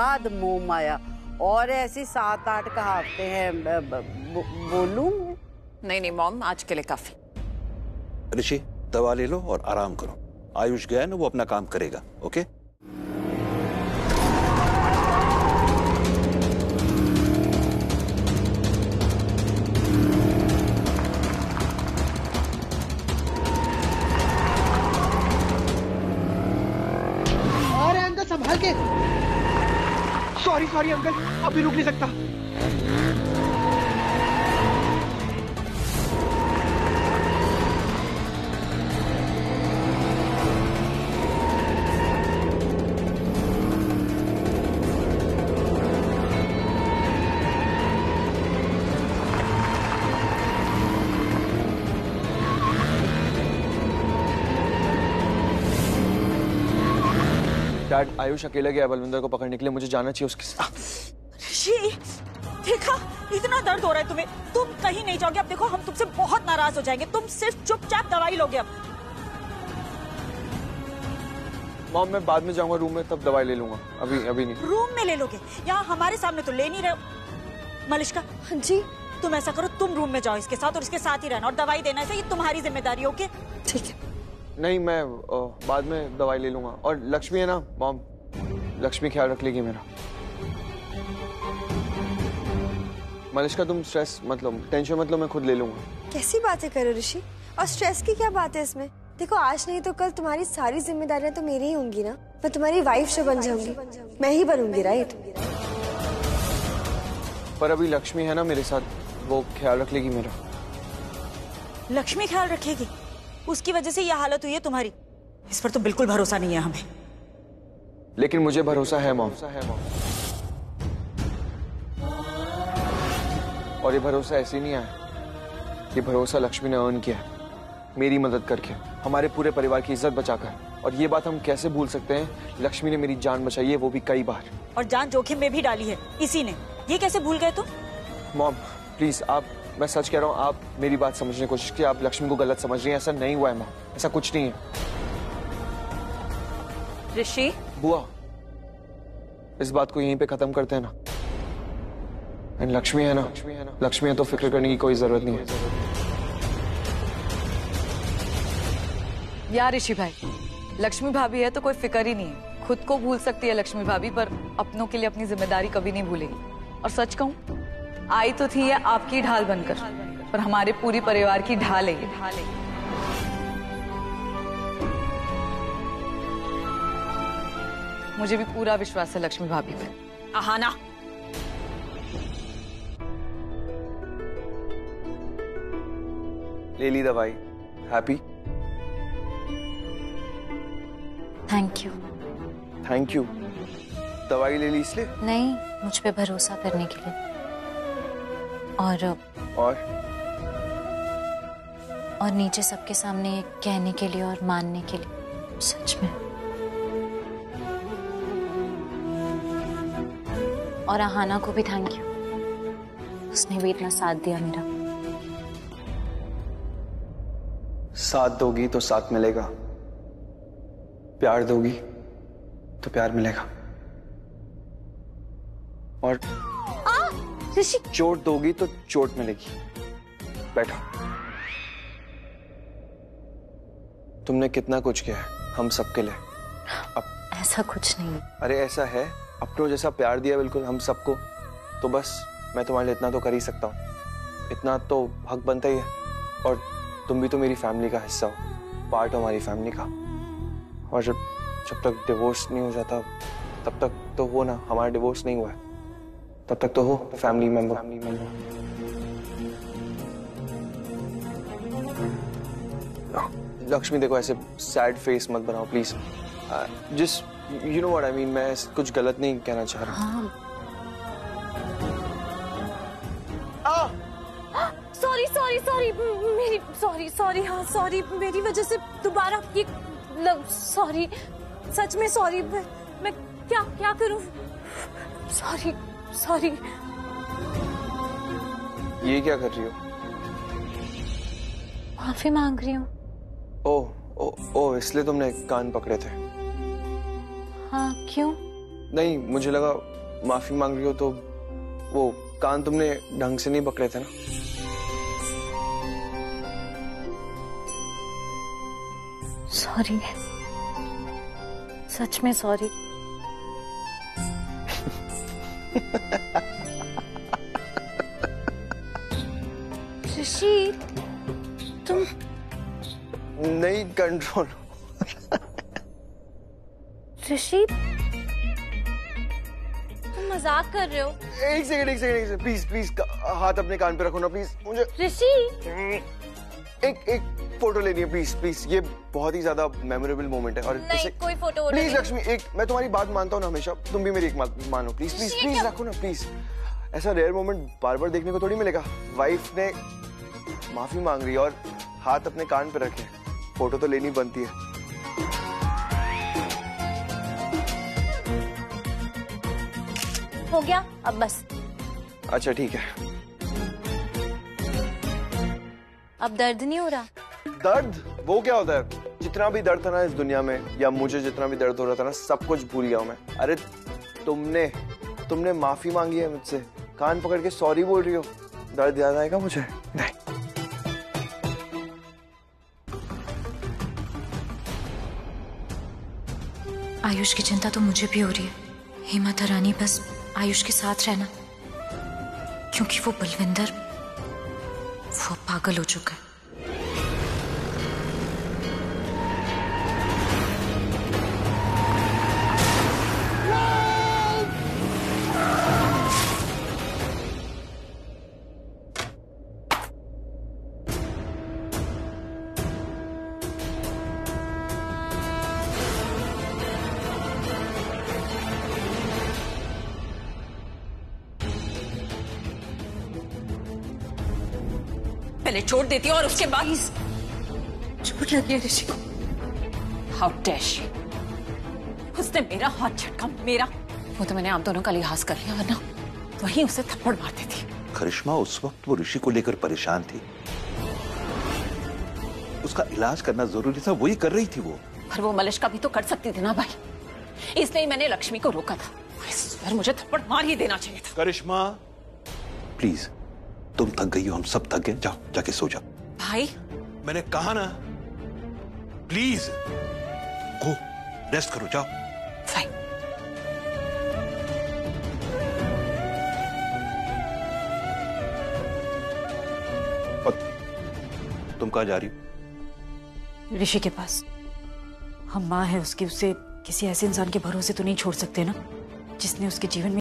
बाद मोम आया और ऐसी सात आठ कहावते हैं बोलूँ? नहीं नहीं मॉम आज के लिए काफ़ी। ऋषि दवा ले लो और आराम करो। आयुष गया है ना वो अपना काम करेगा ओके? सॉरी सॉरी अंकल अभी रुक नहीं सकता। डैड आयुष अकेले गया बलविंदर को पकड़ने के लिए मुझे जाना चाहिए उसके साथ। ऋषि देखा? इतना दर्द हो रहा है तुम्हें। तुम कहीं नहीं जाओगे। अब देखो हम तुमसे बहुत नाराज़ हो जाएँगे। तुम सिर्फ़ चुपचाप दवाई लोगे अब। मॉम मैं बाद में जाऊँगा रूम में तब दवाई ले लूँगा। अभी अभी नहीं। रूम में ले लोगे? यहाँ हमारे सामने तो ले नहीं रहे। मलिश्का हाँ जी। तुम ऐसा करो तुम रूम में जाओ इसके साथ और इसके साथ ही रहना और दवाई देना है ये तुम्हारी ज़िम्मेदारी ओके ठीक है। नहीं मैं बाद में दवाई ले लूँगा। और लक्ष्मी है ना मॉम लक्ष्मी ख्याल रख लेगी मेरा। मलिश्का तुम स्ट्रेस मतलब टेंशन मतलब मैं खुद ले लूँगा। कैसी बातें करो ऋषि? और स्ट्रेस की क्या बात है इसमें? देखो आज नहीं तो कल तुम्हारी सारी जिम्मेदारियाँ तो मेरी ही होंगी ना? मैं तुम्हारी वाइफ से बन जाऊँगी। मैं ही बनूँगी राइट पर अभी लक्ष्मी है ना मेरे साथ वो ख्याल रख लेगी मेरा। लक्ष्मी ख्याल रखेगी? उसकी वजह से ये हालत हुई है तुम्हारी। इस पर तो बिल्कुल भरोसा नहीं है हमें। लेकिन मुझे भरोसा है मॉम। है मॉम और ये भरोसा ऐसे नहीं आया ये भरोसा लक्ष्मी ने अर्न किया है। मेरी मदद करके। हमारे पूरे परिवार की इज़्ज़त बचाकर। और ये बात हम कैसे भूल सकते हैं? लक्ष्मी ने मेरी जान बचाई है वो भी कई बार। और जान जोखिम में भी डाली है इसी ने। ये कैसे भूल गए तुम? मॉम प्लीज़ आप मैं सच कह रहा हूँ आप मेरी बात समझने की कोशिश की आप लक्ष्मी को गलत समझ रही हैं ऐसा नहीं हुआ है मॉम ऐसा कुछ नहीं है। ऋषि? बुआ इस बात को यहीं पे खत्म करते हैं ना। एंड लक्ष्मी है ना लक्ष्मी है तो फ़िक्र करने की कोई ज़रूरत नहीं है। यार ऋषि भाई लक्ष्मी भाभी है तो कोई फ़िक्र ही नहीं है। खुद को भूल सकती है लक्ष्मी भाभी पर अपनों के लिए अपनी ज़िम्मेदारी कभी नहीं भूलेगी। और सच कहूँ आई तो थी ये आपकी ढाल बनकर पर हमारे पूरी परिवार की ढाल है मुझे भी पूरा विश्वास है लक्ष्मी भाभी पर आहाना। ले ली दवाई। Happy? Thank you thank you दवाई ले ली इसलिए? नहीं मुझ पे भरोसा करने के लिए। और और? और नीचे सबके सामने कहने के लिए और मानने के लिए। सच में। और आहाना को भी थैंक यू उसने भी इतना साथ दिया मेरा। साथ दोगी तो साथ मिलेगा। प्यार दोगी तो प्यार मिलेगा। और ऋषि चोट दोगी तो चोट मिलेगी। बैठो। तुमने कितना कुछ किया है हम सबके लिए। अब ऐसा कुछ नहीं। अरे ऐसा है अपनों जैसा प्यार दिया बिल्कुल हम सबको। तो बस मैं तुम्हारे लिए इतना तो कर ही सकता हूँ। इतना तो हक बनता ही है। और तुम भी तो मेरी फैमिली का हिस्सा हो पार्ट हो हमारी फैमिली का। और जब जब तक डिवोर्स नहीं हो जाता तब तक तो वो ना हमारा डिवोर्स नहीं हुआ है। तब तक तो हो family member family member Lakshmi देखो ऐसे सैड फेस मत बनाओ please just you know what I mean मैं कुछ गलत नहीं कहना चाह रहा हाँ। सॉरी सॉरी सॉरी मेरी सॉरी सॉरी हाँ सॉरी मेरी वजह से दोबारा ये सॉरी सच में सॉरी मैं, मैं क्या क्या करूँ? Sorry sorry. ये क्या कर रही हो? माफ़ी मांग रही हूँ। ओ ओ ओ इसलिए तुमने कान पकड़े थे। हाँ क्यों? नहीं मुझे लगा माफ़ी मांग रही हो तो वो कान तुमने ढंग से नहीं पकड़े थे ना? सॉरी। सच में सॉरी। ऋषि तुम नहीं कंट्रोल ऋषि तुम मज़ाक कर रहे हो। एक सेकंड एक सेकंड एक सेकंड प्लीज़ प्लीज़ हाथ अपने कान पे रखो ना प्लीज़ मुझे ऋषि एक एक फ़ोटो लेनी है प्लीज़ प्लीज़ ये बहुत ही ज़्यादा मेमोरेबल मोमेंट है। और नहीं कोई फ़ोटो प्लीज़ लक्ष्मी एक मैं तुम्हारी बात मानता हूँ ना हमेशा। तुम भी मेरी एक बात मानो प्लीज़ प्लीज़ प्लीज़ रखो ना प्लीज़ ऐसा रेयर मोमेंट बार बार देखने को थोड़ी मिलेगा। वाइफ ने माफ़ी मांग रही है और हाथ अपने कान पर रखे फ़ोटो तो लेनी बनती है। हो गया? अब बस। अच्छा ठीक है। अब दर्द नहीं हो रहा? दर्द, वो क्या होता है? जितना भी दर्द था ना इस दुनिया में, या मुझे जितना भी दर्द हो रहा था ना, सब कुछ भूल गया मैं। अरे, तुमने तुमने माफ़ी मांगी है मुझसे। कान पकड़ के सॉरी बोल रही हो। दर्द याद आएगा मुझे? नहीं। आयुष की चिंता तो मुझे भी हो रही है। हे माता रानी बस आयुष के साथ रहना। क्योंकि वो बलविंदर, वो पागल हो चुका है। पहले छोड़ देती और उसके बाद चोट लगी है ऋषि को। हाउ डैश उसने मेरा हाथ झटका मेरा वो तो मैंने आप दोनों का लिहाज कर लिया वरना वहीं उसे थप्पड़ मार देती करिश्मा उस वक्त वो ऋषि को लेकर परेशान थी। उसका इलाज करना ज़रूरी था वही कर रही थी वो। पर वो मलिश का भी तो कर सकती थी ना भाई। इसलिए मैंने लक्ष्मी को रोका था। इस पर मुझे थप्पड़ मार ही देना चाहिए था। करिश्मा प्लीज़ तुम थक गई हो हम सब थक गए। जाओ जाके सो जाओ। भाई। मैंने कहा ना प्लीज़ गो रेस्ट करो जाओ। फाइन तुम कहा जा रही हो? ऋषि के पास। हम माँ है उसकी उसे किसी ऐसे इंसान के भरोसे तो नहीं छोड़ सकते ना जिसने उसके जीवन में